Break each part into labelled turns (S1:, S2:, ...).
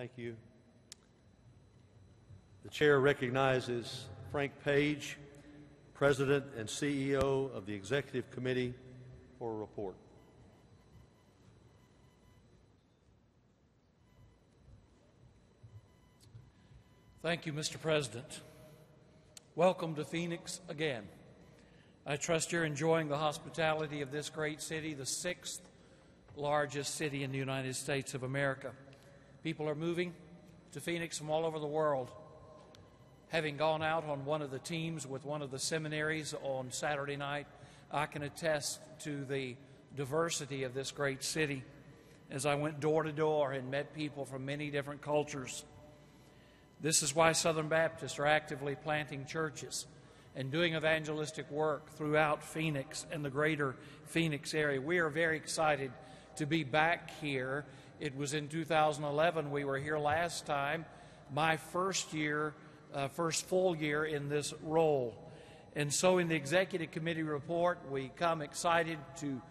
S1: Thank you. The chair recognizes Frank Page, President and CEO of the Executive Committee, for a report.
S2: Thank you, Mr. President. Welcome to Phoenix again. I trust you're enjoying the hospitality of this great city, the sixth largest city in the United States of America. People are moving to Phoenix from all over the world. Having gone out on one of the teams with one of the seminaries on Saturday night, I can attest to the diversity of this great city as I went door to door and met people from many different cultures. This is why Southern Baptists are actively planting churches and doing evangelistic work throughout Phoenix and the greater Phoenix area. We are very excited to be back here. It was in 2011 we were here last time, my first year, uh, first full year in this role. And so, in the executive committee report, we come excited to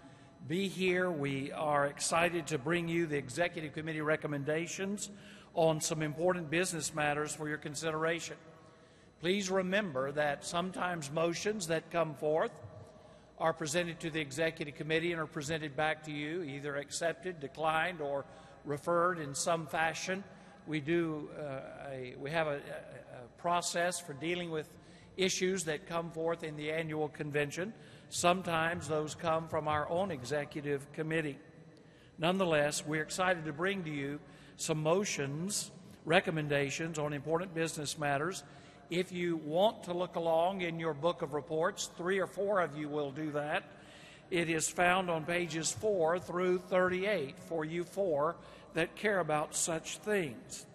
S2: be here. We are excited to bring you the executive committee recommendations on some important business matters for your consideration. Please remember that sometimes motions that come forth are presented to the executive committee and are presented back to you, either accepted, declined, or referred in some fashion. We do uh, a, we have a, a process for dealing with issues that come forth in the annual convention. Sometimes those come from our own executive committee. Nonetheless, we're excited to bring to you some motions, recommendations on important business matters. If you want to look along in your book of reports, three or four of you will do that. It is found on pages 4 through 38 for you four that care about such things.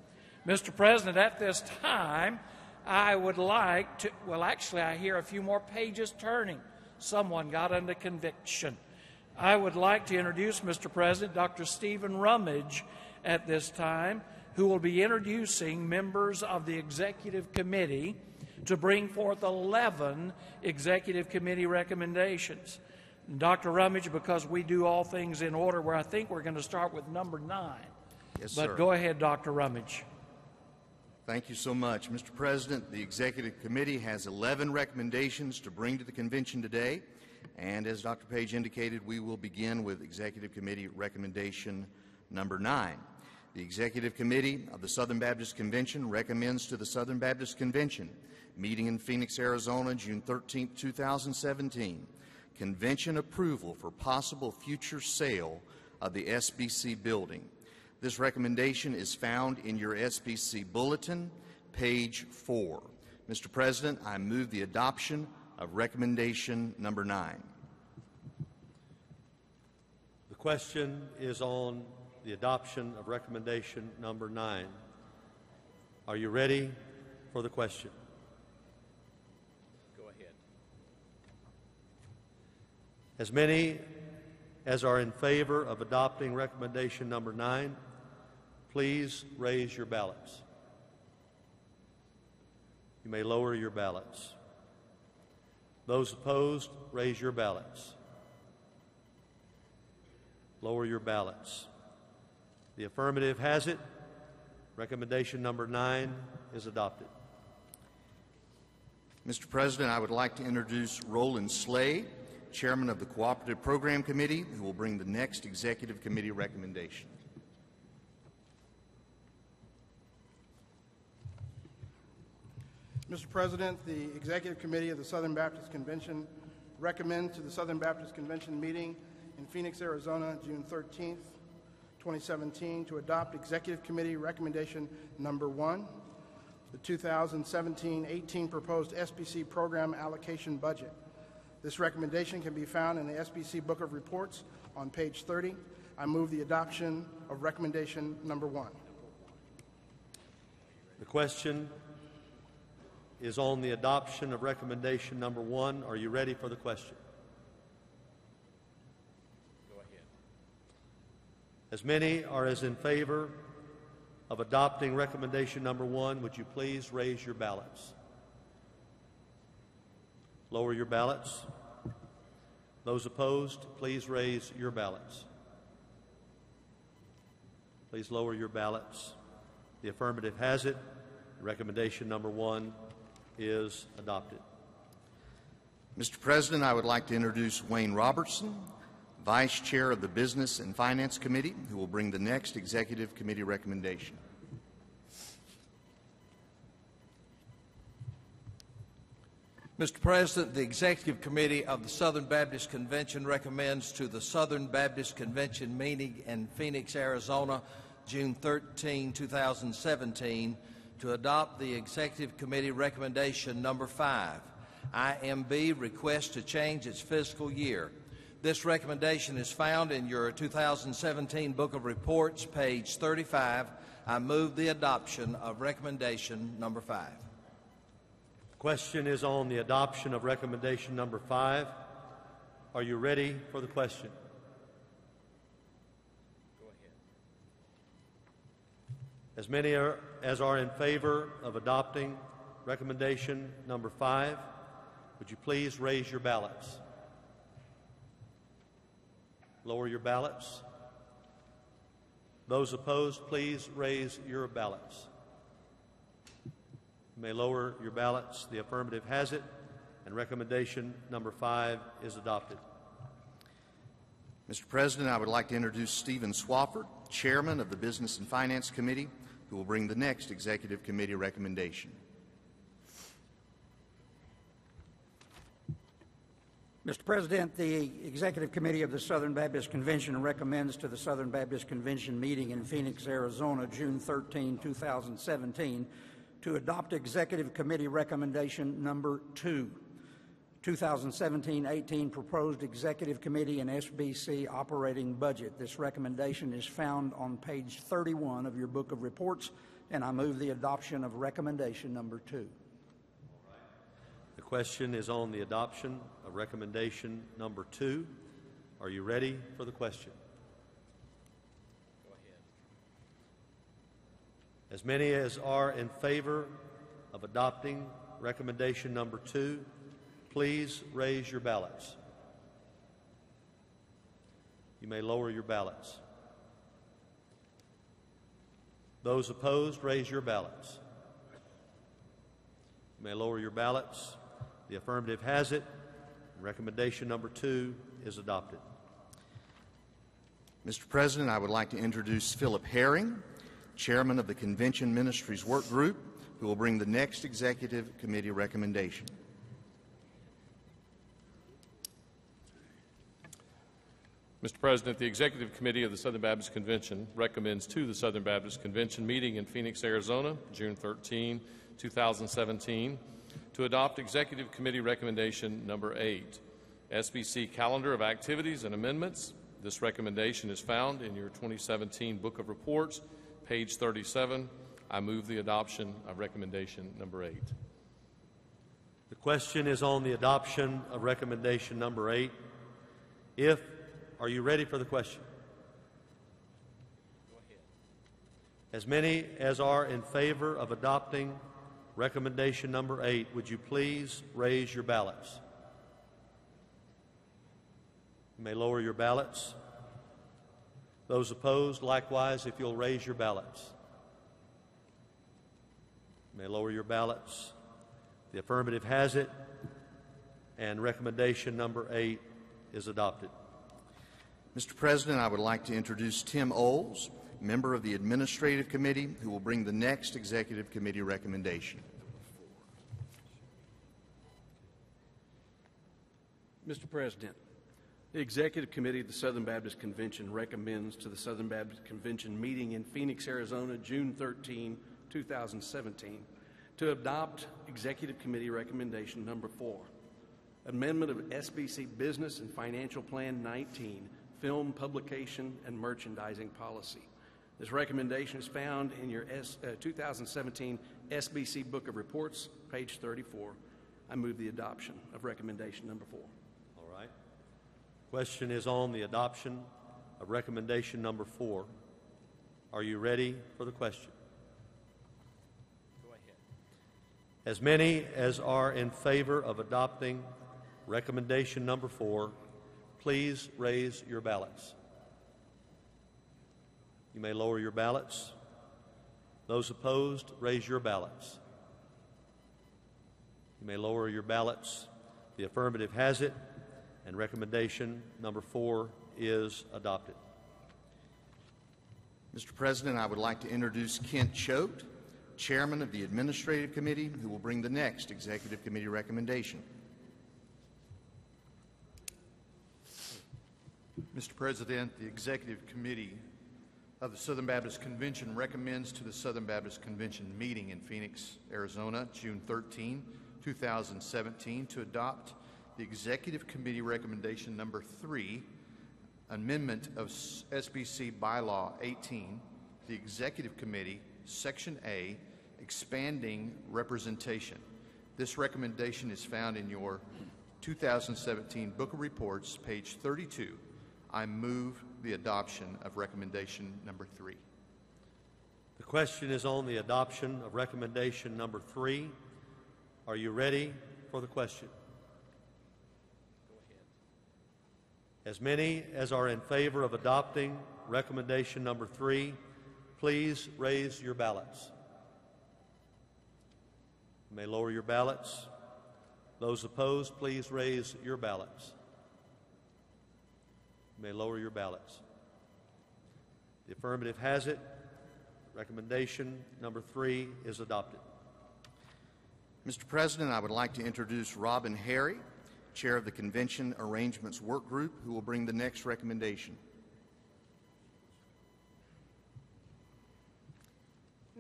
S2: Mr. President, at this time, I would like to, well, actually, I hear a few more pages turning. Someone got under conviction. I would like to introduce, Mr. President, Dr. Stephen Rummage at this time, who will be introducing members of the Executive Committee to bring forth 11 Executive Committee recommendations. And Dr. Rummage, because we do all things in order, where I think we're going to start with number nine.
S3: Yes, sir.
S2: but
S3: sir.
S2: go ahead, Dr. Rummage.
S3: Thank you so much. Mr. President, the Executive Committee has 11 recommendations to bring to the convention today. And as Dr. Page indicated, we will begin with Executive Committee recommendation number nine. The Executive Committee of the Southern Baptist Convention recommends to the Southern Baptist Convention, meeting in Phoenix, Arizona, June 13, 2017, convention approval for possible future sale of the SBC building. This recommendation is found in your SBC bulletin, page 4. Mr. President, I move the adoption of recommendation number 9.
S1: The question is on the adoption of recommendation number nine. Are you ready for the question?
S2: Go ahead.
S1: As many as are in favor of adopting recommendation number nine, please raise your ballots. You may lower your ballots. Those opposed, raise your ballots. Lower your ballots. The affirmative has it. Recommendation number nine is adopted.
S3: Mr. President, I would like to introduce Roland Slay, Chairman of the Cooperative Program Committee, who will bring the next Executive Committee recommendation.
S4: Mr. President, the Executive Committee of the Southern Baptist Convention recommends to the Southern Baptist Convention meeting in Phoenix, Arizona, June 13th, 2017, to adopt Executive Committee Recommendation Number One, the 2017-18 proposed SBC program allocation budget. This recommendation can be found in the SBC Book of Reports on page 30. I move the adoption of Recommendation Number One.
S1: The question is on the adoption of recommendation number one. Are you ready for the question?
S2: Go ahead.
S1: As many are as in favor of adopting recommendation number one, would you please raise your ballots? Lower your ballots. Those opposed, please raise your ballots. Please lower your ballots. The affirmative has it. Recommendation number one is adopted.
S3: Mr. President, I would like to introduce Wayne Robertson, Vice Chair of the Business and Finance Committee, who will bring the next Executive Committee recommendation.
S5: Mr. President, the Executive Committee of the Southern Baptist Convention recommends to the Southern Baptist Convention meeting in Phoenix, Arizona, June 13, 2017, to adopt the Executive Committee recommendation number five. IMB requests to change its fiscal year. This recommendation is found in your 2017 Book of Reports, page 35. I move the adoption of recommendation number five.
S1: Question is on the adoption of recommendation number five. Are you ready for the question? As many are, as are in favor of adopting recommendation number five, would you please raise your ballots? Lower your ballots. Those opposed, please raise your ballots. You may lower your ballots. The affirmative has it, and recommendation number five is adopted.
S3: Mr. President, I would like to introduce Stephen Swafford, Chairman of the Business and Finance Committee, who will bring the next Executive Committee recommendation.
S6: Mr. President, the Executive Committee of the Southern Baptist Convention recommends to the Southern Baptist Convention meeting in Phoenix, Arizona, June 13, 2017, to adopt Executive Committee Recommendation Number 2, 2017-18 Proposed Executive Committee and SBC Operating Budget. This recommendation is found on page 31 of your Book of Reports, and I move the adoption of Recommendation Number 2.
S1: Question is on the adoption of recommendation number two. Are you ready for the question? As many as are in favor of adopting recommendation number two, please raise your ballots. You may lower your ballots. Those opposed, raise your ballots. You may lower your ballots. The affirmative has it. Recommendation number two is adopted.
S3: Mr. President, I would like to introduce Philip Herring, Chairman of the Convention Ministries Work Group, who will bring the next Executive Committee recommendation.
S7: Mr. President, the Executive Committee of the Southern Baptist Convention recommends to the Southern Baptist Convention meeting in Phoenix, Arizona, June 13, 2017, to adopt Executive Committee Recommendation Number 8, SBC Calendar of Activities and Amendments. This recommendation is found in your 2017 Book of Reports, page 37. I move the adoption of Recommendation Number 8.
S1: The question is on the adoption of recommendation number eight. If, are you ready for the question? As many as are in favor of adopting recommendation number eight, would you please raise your ballots? You may lower your ballots. Those opposed, likewise, if you'll raise your ballots. You may lower your ballots. The affirmative has it, and recommendation number eight is adopted.
S3: Mr. President, I would like to introduce Tim Oles, member of the Administrative Committee, who will bring the next Executive Committee recommendation.
S8: Mr. President, the Executive Committee of the Southern Baptist Convention recommends to the Southern Baptist Convention meeting in Phoenix, Arizona, June 13, 2017, to adopt Executive Committee Recommendation Number 4, Amendment of SBC Business and Financial Plan 19, Film Publication and Merchandising Policy. This recommendation is found in your S, uh, 2017 SBC Book of Reports, page 34. I move the adoption of Recommendation Number 4.
S1: All right. Question is on the adoption of recommendation number four. Are you ready for the question? Go ahead. As many as are in favor of adopting recommendation number four, please raise your ballots. You may lower your ballots. Those opposed, raise your ballots. You may lower your ballots. The affirmative has it, and recommendation number four is adopted.
S3: Mr. President, I would like to introduce Kent Choate, Chairman of the Administrative Committee, who will bring the next Executive Committee recommendation.
S9: Mr. President, the Executive Committee of the Southern Baptist Convention recommends to the Southern Baptist Convention meeting in Phoenix, Arizona, June 13, 2017, to adopt the Executive Committee recommendation number three, amendment of SBC Bylaw 18, the Executive Committee, Section A, expanding representation. This recommendation is found in your 2017 Book of Reports, page 32. I move the adoption of recommendation number three.
S1: The question is on the adoption of recommendation number three. Are you ready for the question? Go ahead. As many as are in favor of adopting recommendation number three, please raise your ballots. You may lower your ballots. Those opposed, please raise your ballots. May lower your ballots. The affirmative has it. Recommendation number three is adopted.
S3: Mr. President, I would like to introduce Robin Harry, Chair of the Convention Arrangements Work Group, who will bring the next recommendation.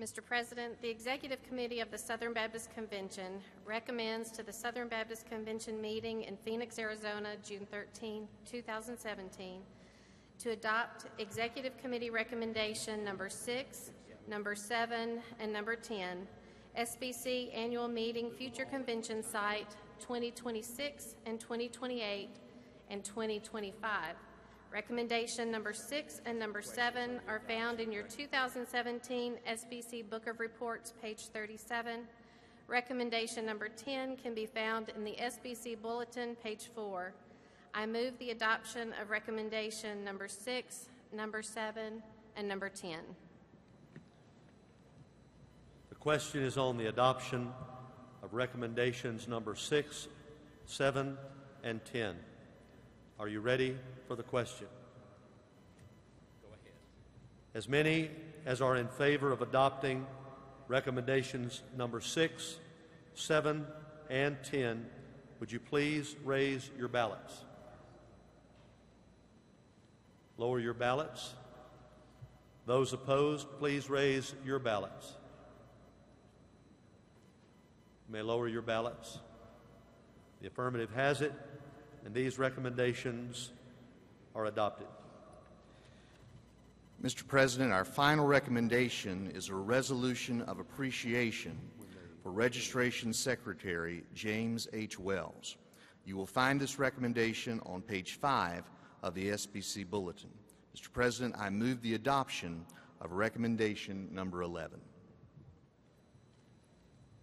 S10: Mr. President, the Executive Committee of the Southern Baptist Convention recommends to the Southern Baptist Convention meeting in Phoenix, Arizona, June 13, 2017, to adopt Executive Committee recommendation number six, number seven, and number 10, SBC Annual Meeting Future Convention Site 2026 and 2028 and 2025. Recommendation number six and number seven are found in your 2017 SBC Book of Reports, page 37. Recommendation number 10 can be found in the SBC Bulletin, page 4. I move the adoption of recommendation number six, number seven, and number 10.
S1: The question is on the adoption of recommendations number six, seven, and 10. Are you ready for the question? Go ahead. As many as are in favor of adopting recommendations number six, seven, and 10, would you please raise your ballots? Lower your ballots. Those opposed, please raise your ballots. You may lower your ballots. The affirmative has it, and these recommendations are adopted.
S3: Mr. President, our final recommendation is a resolution of appreciation for Registration Secretary James H. Wells. You will find this recommendation on page 5 of the SBC Bulletin. Mr. President, I move the adoption of recommendation number 11.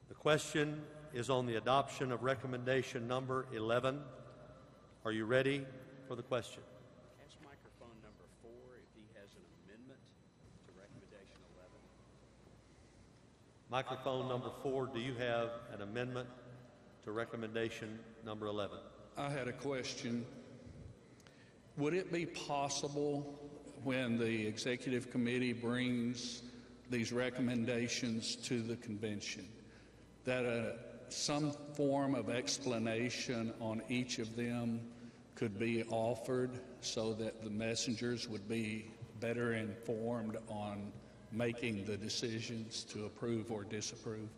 S1: The question is on the adoption of recommendation number 11. Are you ready for the question?
S11: Ask microphone number four if he has an amendment to recommendation 11.
S1: Microphone number four, do you have an amendment to recommendation number 11?
S12: I had a question. Would it be possible when the executive committee brings these recommendations to the convention that uh, some form of explanation on each of them could be offered so that the messengers would be better informed on making the decisions to approve or disapprove?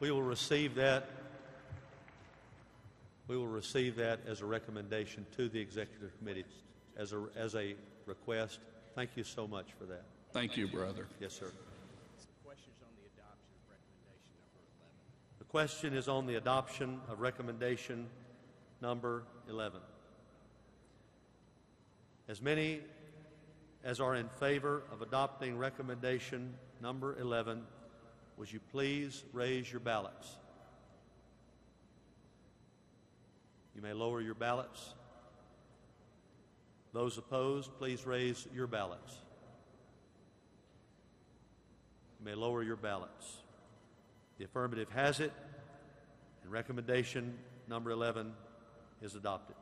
S1: We will receive that. We will receive that as a recommendation to the executive committee as a, as a request. Thank you so much for that.
S12: Thank you, brother.
S1: Yes, sir.
S11: The adoption of recommendation number 11.
S1: The question is on the adoption of recommendation number 11. As many as are in favor of adopting recommendation number 11, would you please raise your ballots? You may lower your ballots. Those Those opposed, please raise your ballots. You may lower your ballots. The affirmative has it, and recommendation number 11 is adopted.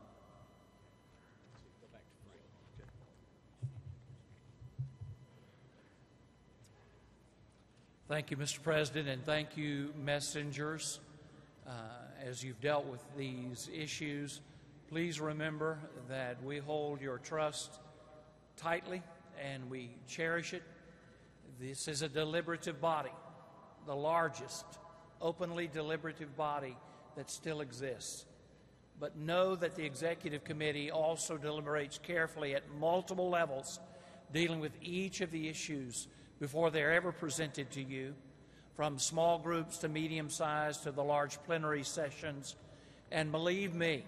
S2: Thank you, Mr. President, and thank you, messengers, uh, as you've dealt with these issues. Please remember that we hold your trust tightly and we cherish it. This is a deliberative body, the largest openly deliberative body that still exists. But know that the Executive Committee also deliberates carefully at multiple levels, dealing with each of the issues before they're ever presented to you, from small groups to medium sized to the large plenary sessions. And believe me,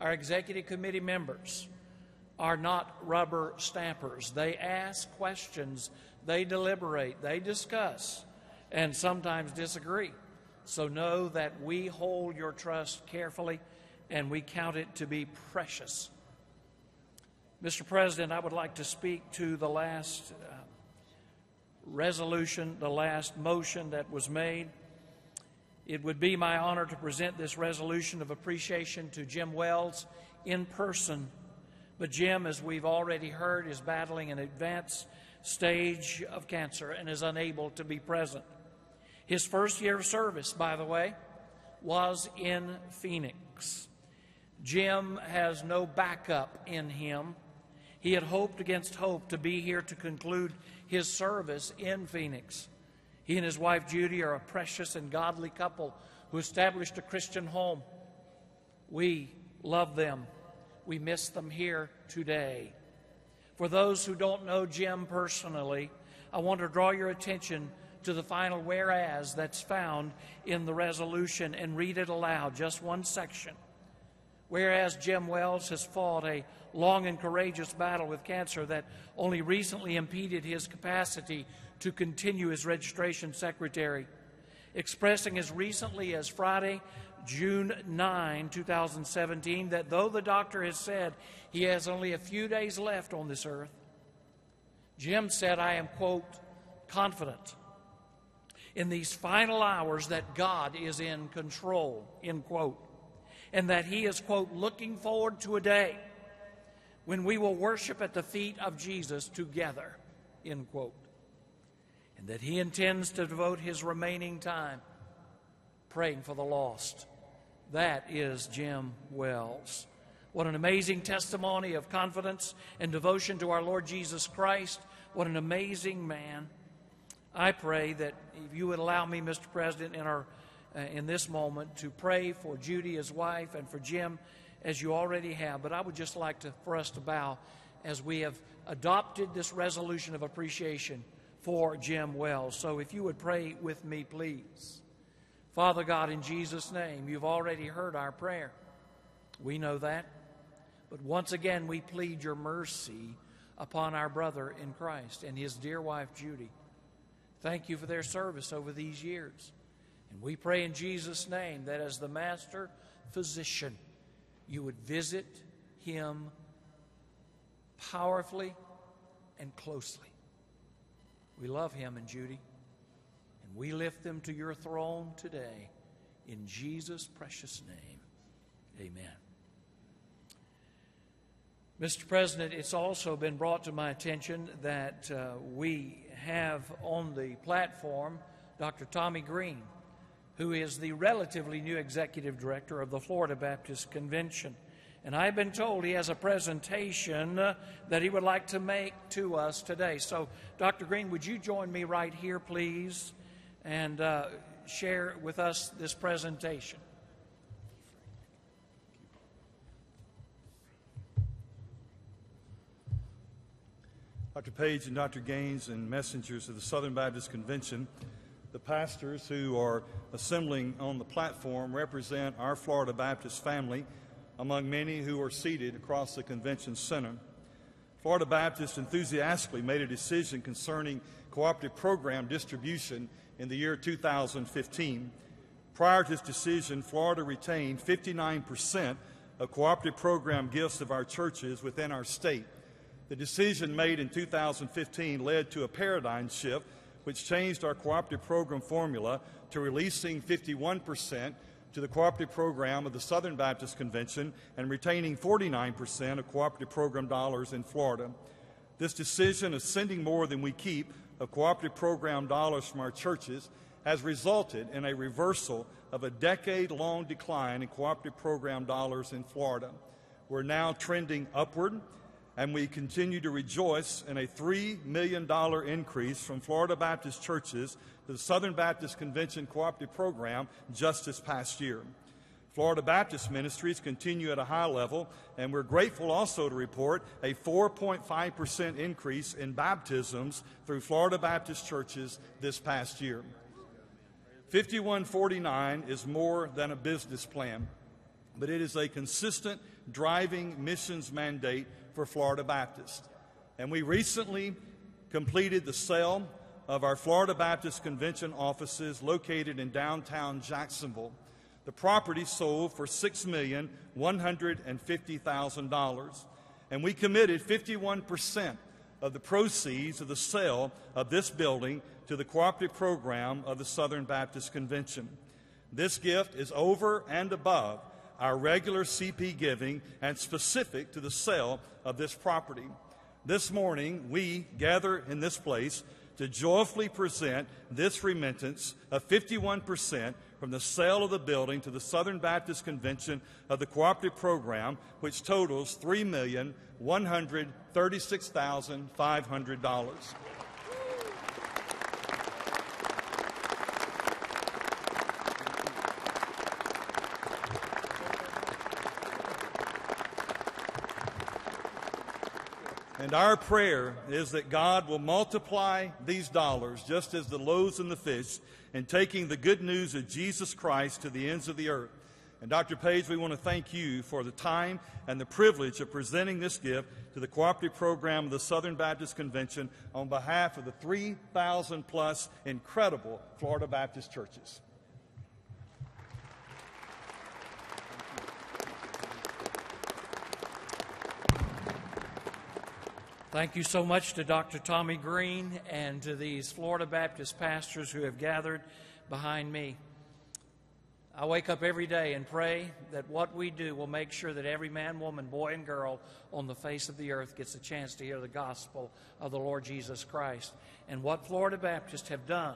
S2: our Executive Committee members are not rubber stampers. They ask questions, they deliberate, they discuss, and sometimes disagree. So know that we hold your trust carefully and we count it to be precious. Mr. President, I would like to speak to the last uh, resolution, the last motion that was made. It would be my honor to present this resolution of appreciation to Jim Wells in person. But Jim, as we've already heard, is battling an advanced stage of cancer and is unable to be present. His first year of service, by the way, was in Phoenix. Jim has no backup in him. He had hoped against hope to be here to conclude his service in Phoenix. He and his wife Judy are a precious and godly couple who established a Christian home. We love them. We miss them here today. For those who don't know Jim personally, I want to draw your attention to the final whereas that's found in the resolution and read it aloud, just one section. Whereas Jim Wells has fought a long and courageous battle with cancer that only recently impeded his capacity to continue as registration secretary, expressing as recently as Friday, June 9, 2017, that though the doctor has said he has only a few days left on this earth, Jim said, I am, quote, confident in these final hours that God is in control, end quote, and that he is, quote, looking forward to a day when we will worship at the feet of Jesus together, end quote, and that he intends to devote his remaining time praying for the lost. That is Jim Wells. What an amazing testimony of confidence and devotion to our Lord Jesus Christ. What an amazing man. I pray that if you would allow me, Mr. President, in, our, uh, in this moment to pray for Judy, his wife, and for Jim, as you already have. But I would just like to, for us to bow as we have adopted this resolution of appreciation for Jim Wells. So if you would pray with me, please. Father God, in Jesus' name, you've already heard our prayer. We know that. But once again, we plead your mercy upon our brother in Christ and his dear wife, Judy. Thank you for their service over these years. And we pray in Jesus' name that as the master physician, you would visit him powerfully and closely. We love him and Judy, we lift them to your throne today. In Jesus' precious name, amen. Mr. President, it's also been brought to my attention that uh, we have on the platform Dr. Tommy Green, who is the relatively new executive director of the Florida Baptist Convention. And I've been told he has a presentation uh, that he would like to make to us today. So, Dr. Green, would you join me right here, please, and uh, share with us this presentation?
S13: Dr. Page and Dr. Gaines and messengers of the Southern Baptist Convention, the pastors who are assembling on the platform represent our Florida Baptist family among many who are seated across the convention center. Florida Baptist enthusiastically made a decision concerning cooperative program distribution in the year 2015. Prior to this decision, Florida retained 59% of cooperative program gifts of our churches within our state The decision made in 2015 led to a paradigm shift which changed our cooperative program formula to releasing 51% to the cooperative program of the Southern Baptist Convention and retaining 49% of cooperative program dollars in Florida. This decision of sending more than we keep of cooperative program dollars from our churches has resulted in a reversal of a decade long decline in cooperative program dollars in Florida. We're now trending upward, and we continue to rejoice in a $3 million increase from Florida Baptist churches to the Southern Baptist Convention Cooperative Program just this past year. Florida Baptist ministries continue at a high level, and we're grateful also to report a 4.5% increase in baptisms through Florida Baptist churches this past year. 5149 is more than a business plan, but it is a consistent driving missions mandate for Florida Baptist. And we recently completed the sale of our Florida Baptist Convention offices located in downtown Jacksonville. The property sold for $6,150,000, and we committed 51% of the proceeds of the sale of this building to the cooperative program of the Southern Baptist Convention. This gift is over and above our regular CP giving and specific to the sale of this property. This morning, we gather in this place to joyfully present this remittance of 51% from the sale of the building to the Southern Baptist Convention of the Cooperative Program, which totals $3,136,500. And our prayer is that God will multiply these dollars just as the loaves and the fish in taking the good news of Jesus Christ to the ends of the earth. And Dr. Page, we want to thank you for the time and the privilege of presenting this gift to the cooperative program of the Southern Baptist Convention on behalf of the 3,000 plus incredible Florida Baptist churches.
S2: Thank you so much to Dr. Tommy Green and to these Florida Baptist pastors who have gathered behind me. I wake up every day and pray that what we do will make sure that every man, woman, boy, and girl on the face of the earth gets a chance to hear the gospel of the Lord Jesus Christ. And what Florida Baptists have done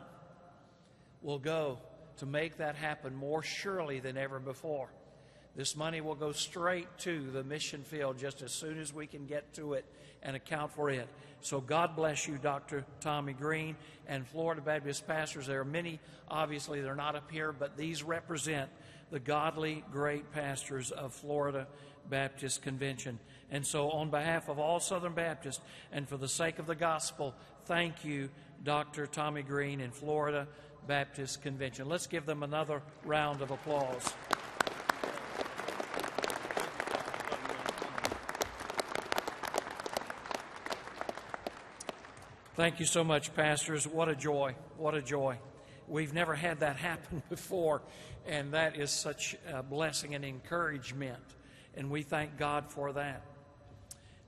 S2: will go to make that happen more surely than ever before. This money will go straight to the mission field just as soon as we can get to it and account for it. So God bless you, Dr. Tommy Green and Florida Baptist pastors. There are many, obviously, they're not up here, but these represent the godly, great pastors of Florida Baptist Convention. And so, on behalf of all Southern Baptists and for the sake of the gospel, thank you, Dr. Tommy Green and Florida Baptist Convention. Let's give them another round of applause. Thank you so much, pastors. What a joy. What a joy. We've never had that happen before, and that is such a blessing and encouragement, and we thank God for that.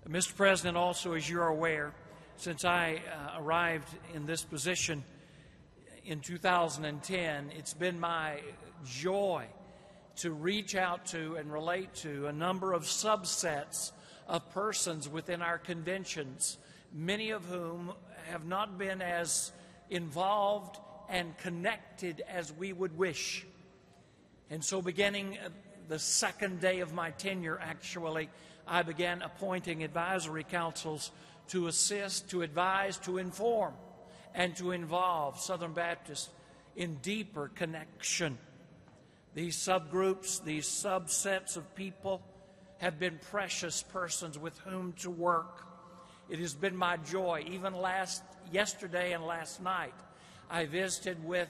S2: Mr. President, also, as you're aware, since I uh, arrived in this position in 2010, it's been my joy to reach out to and relate to a number of subsets of persons within our conventions, many of whom have not been as involved and connected as we would wish. And so, beginning uh, the second day of my tenure, actually, I began appointing advisory councils to assist, to advise, to inform, and to involve Southern Baptists in deeper connection. These subgroups, these subsets of people have been precious persons with whom to work it has been my joy. Even last yesterday and last night, I visited with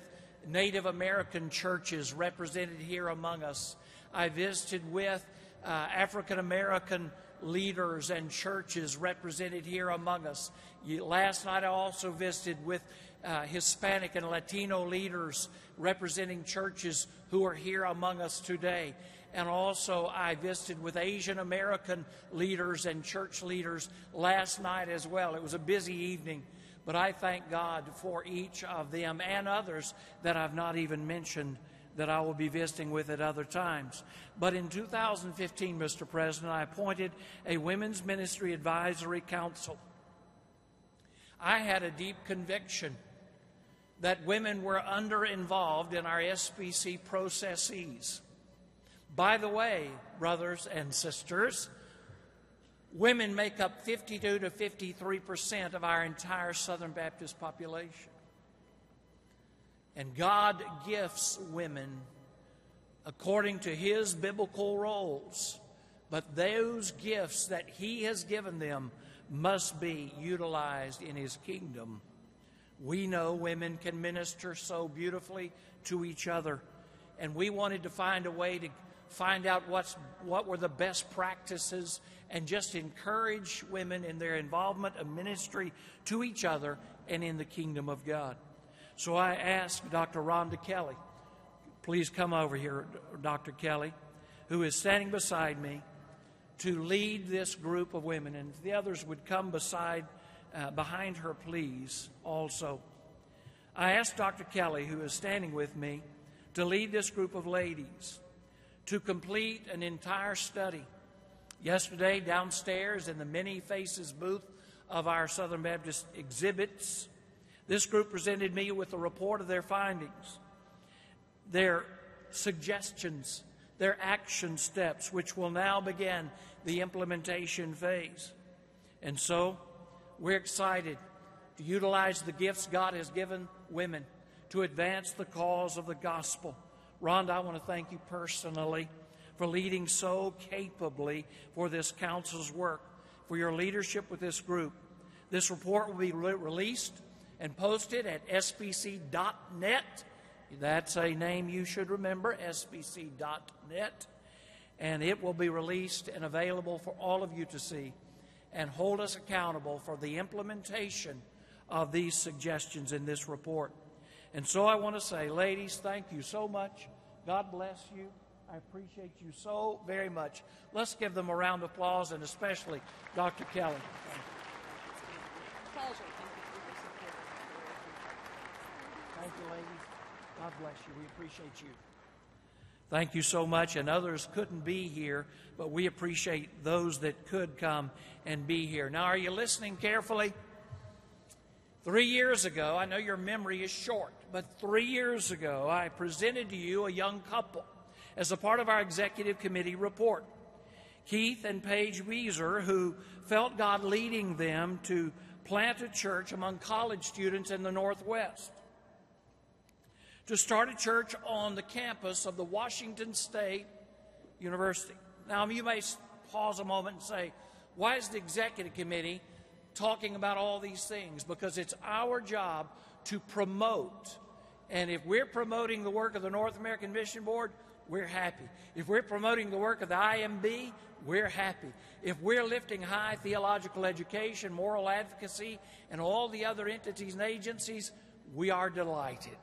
S2: Native American churches represented here among us. I visited with uh, African American leaders and churches represented here among us. Last night, I also visited with uh, Hispanic and Latino leaders representing churches who are here among us today. And also, I visited with Asian American leaders and church leaders last night as well. It was a busy evening, but I thank God for each of them and others that I've not even mentioned that I will be visiting with at other times. But in 2015, Mr. President, I appointed a Women's Ministry Advisory Council. I had a deep conviction that women were under involved in our SBC processes. By the way, brothers and sisters, women make up 52 to 53 percent of our entire Southern Baptist population. And God gifts women according to His biblical roles, but those gifts that He has given them must be utilized in His kingdom. We know women can minister so beautifully to each other, and we wanted to find a way to find out what's, what were the best practices and just encourage women in their involvement of ministry to each other and in the kingdom of God. So I asked Dr. Rhonda Kelly, please come over here, Dr. Kelly, who is standing beside me, to lead this group of women. And the others would come beside, uh, behind her, please, also. I asked Dr. Kelly, who is standing with me, to lead this group of ladies to complete an entire study. Yesterday, downstairs in the Many Faces booth of our Southern Baptist exhibits, this group presented me with a report of their findings, their suggestions, their action steps, which will now begin the implementation phase. And so, we're excited to utilize the gifts God has given women to advance the cause of the gospel. Rhonda, I want to thank you personally for leading so capably for this council's work, for your leadership with this group. This report will be re- released and posted at sbc.net. That's a name you should remember, sbc.net. And it will be released and available for all of you to see and hold us accountable for the implementation of these suggestions in this report. And so I want to say, ladies, thank you so much. God bless you. I appreciate you so very much. Let's give them a round of applause, and especially Dr. Kelly.
S14: Pleasure.
S2: Thank you, ladies. God bless you. We appreciate you. Thank you so much. And others couldn't be here, but we appreciate those that could come and be here. Now, are you listening carefully? Three years ago, I know your memory is short, but three years ago, I presented to you a young couple as a part of our executive committee report. Keith and Paige Weezer, who felt God leading them to plant a church among college students in the Northwest. To start a church on the campus of the Washington State University. Now, you may pause a moment and say, why is the executive committee talking about all these things? Because it's our job to promote. And if we're promoting the work of the North American Mission Board, we're happy. If we're promoting the work of the IMB, we're happy. If we're lifting high theological education, moral advocacy, and all the other entities and agencies, we are delighted.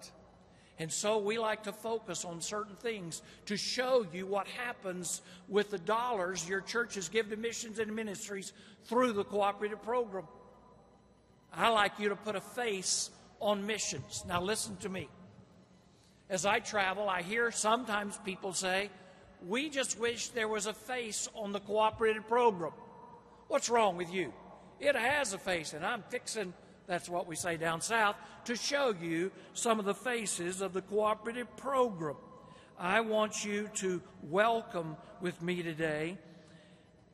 S2: And so we like to focus on certain things to show you what happens with the dollars your churches give to missions and ministries through the cooperative program. I like you to put a face on missions. Now, listen to me. As I travel, I hear sometimes people say, We just wish there was a face on the cooperative program. What's wrong with you? It has a face, and I'm fixing, that's what we say down south, to show you some of the faces of the cooperative program. I want you to welcome with me today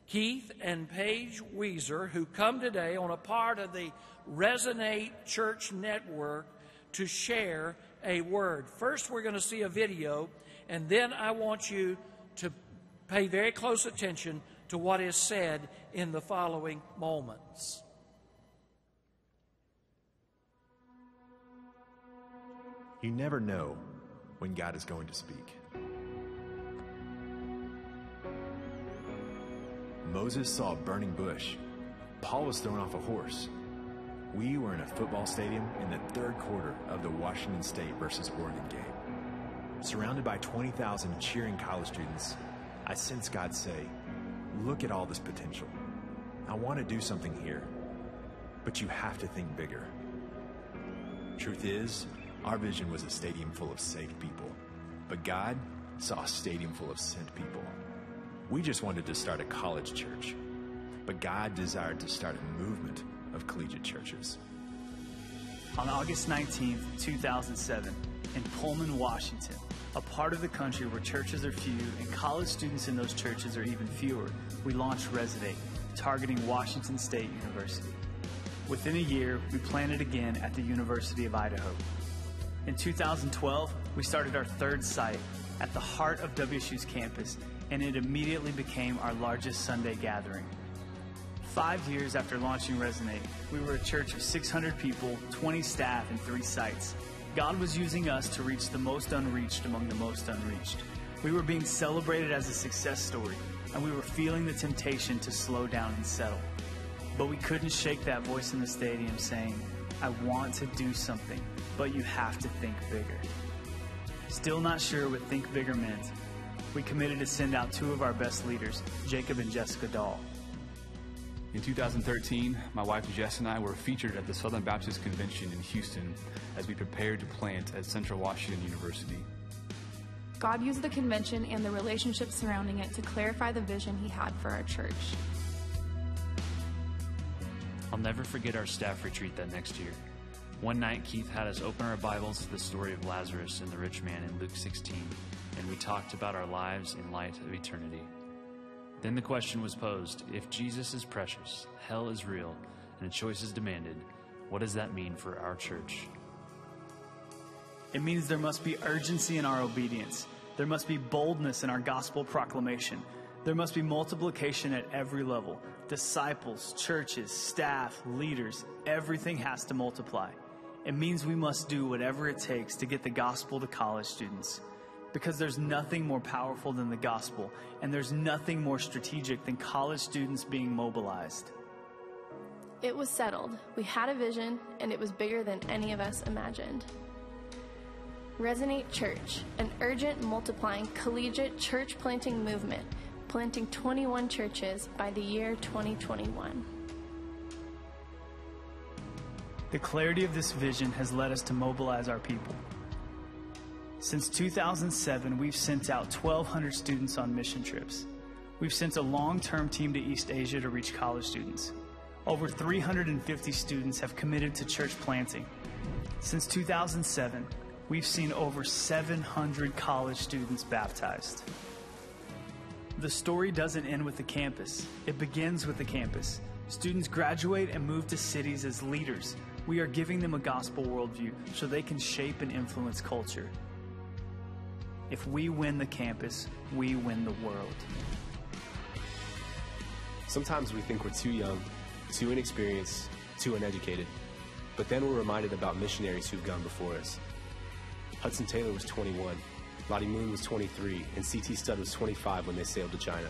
S2: Keith and Paige Weezer, who come today on a part of the Resonate Church Network to share a word. First, we're going to see a video, and then I want you to pay very close attention to what is said in the following moments.
S15: You never know when God is going to speak. Moses saw a burning bush. Paul was thrown off a horse. We were in a football stadium in the third quarter of the Washington State versus Oregon game. Surrounded by 20,000 cheering college students, I sensed God say, Look at all this potential. I want to do something here, but you have to think bigger. Truth is, our vision was a stadium full of saved people, but God saw a stadium full of sent people. We just wanted to start a college church, but God desired to start a movement of collegiate churches.
S14: On August 19, 2007, in Pullman, Washington, a part of the country where churches are few and college students in those churches are even fewer, we launched Resonate, targeting Washington State University. Within a year, we planted again at the University of Idaho. In 2012, we started our third site at the heart of WSU's campus, and it immediately became our largest Sunday gathering. Five years after launching Resonate, we were a church of 600 people, 20 staff, and three sites. God was using us to reach the most unreached among the most unreached. We were being celebrated as a success story, and we were feeling the temptation to slow down and settle. But we couldn't shake that voice in the stadium saying, I want to do something, but you have to think bigger. Still not sure what Think Bigger meant, we committed to send out two of our best leaders, Jacob and Jessica Dahl.
S16: In 2013, my wife Jess and I were featured at the Southern Baptist Convention in Houston as we prepared to plant at Central Washington University.
S17: God used the convention and the relationships surrounding it to clarify the vision He had for our church.
S18: I'll never forget our staff retreat that next year. One night, Keith had us open our Bibles to the story of Lazarus and the rich man in Luke 16, and we talked about our lives in light of eternity. Then the question was posed if Jesus is precious, hell is real, and a choice is demanded, what does that mean for our church?
S14: It means there must be urgency in our obedience. There must be boldness in our gospel proclamation. There must be multiplication at every level. Disciples, churches, staff, leaders, everything has to multiply. It means we must do whatever it takes to get the gospel to college students. Because there's nothing more powerful than the gospel, and there's nothing more strategic than college students being mobilized.
S17: It was settled. We had a vision, and it was bigger than any of us imagined. Resonate Church, an urgent, multiplying, collegiate church planting movement, planting 21 churches by the year 2021.
S14: The clarity of this vision has led us to mobilize our people. Since 2007, we've sent out 1,200 students on mission trips. We've sent a long term team to East Asia to reach college students. Over 350 students have committed to church planting. Since 2007, we've seen over 700 college students baptized. The story doesn't end with the campus, it begins with the campus. Students graduate and move to cities as leaders. We are giving them a gospel worldview so they can shape and influence culture. If we win the campus, we win the world.
S19: Sometimes we think we're too young, too inexperienced, too uneducated. But then we're reminded about missionaries who've gone before us. Hudson Taylor was 21, Lottie Moon was 23, and C.T. Studd was 25 when they sailed to China.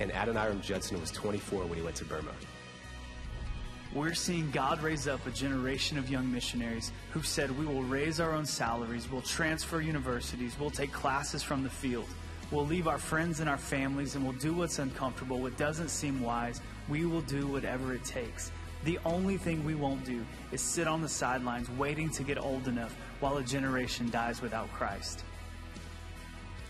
S19: And Adoniram Judson was 24 when he went to Burma.
S14: We're seeing God raise up a generation of young missionaries who've said, We will raise our own salaries, we'll transfer universities, we'll take classes from the field, we'll leave our friends and our families, and we'll do what's uncomfortable, what doesn't seem wise. We will do whatever it takes. The only thing we won't do is sit on the sidelines waiting to get old enough while a generation dies without Christ.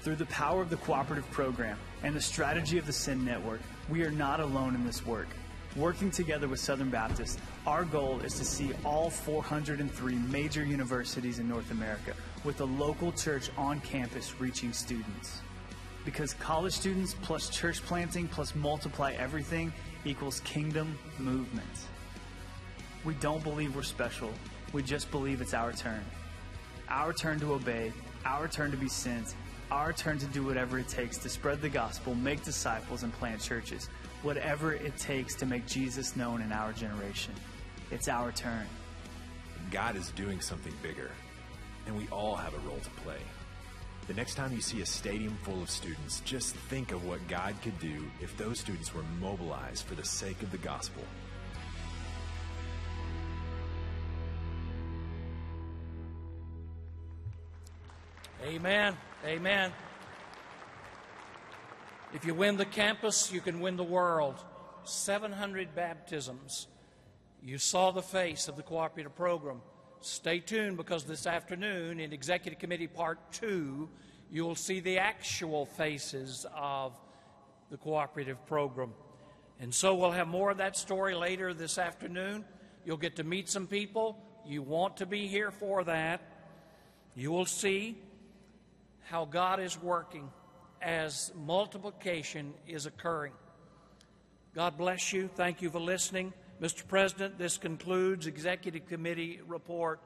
S14: Through the power of the cooperative program and the strategy of the Send Network, we are not alone in this work. Working together with Southern Baptist, our goal is to see all 403 major universities in North America with a local church on campus reaching students. Because college students plus church planting plus multiply everything equals kingdom movement. We don't believe we're special, we just believe it's our turn. Our turn to obey, our turn to be sent, our turn to do whatever it takes to spread the gospel, make disciples, and plant churches. Whatever it takes to make Jesus known in our generation. It's our turn.
S15: God is doing something bigger, and we all have a role to play. The next time you see a stadium full of students, just think of what God could do if those students were mobilized for the sake of the gospel.
S2: Amen. Amen. If you win the campus, you can win the world. 700 baptisms. You saw the face of the cooperative program. Stay tuned because this afternoon in Executive Committee Part 2, you'll see the actual faces of the cooperative program. And so we'll have more of that story later this afternoon. You'll get to meet some people. You want to be here for that. You will see how God is working as multiplication is occurring. God bless you. Thank you for listening. Mr. President, this concludes Executive Committee Report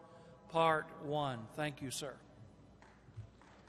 S2: Part 1. Thank you, sir.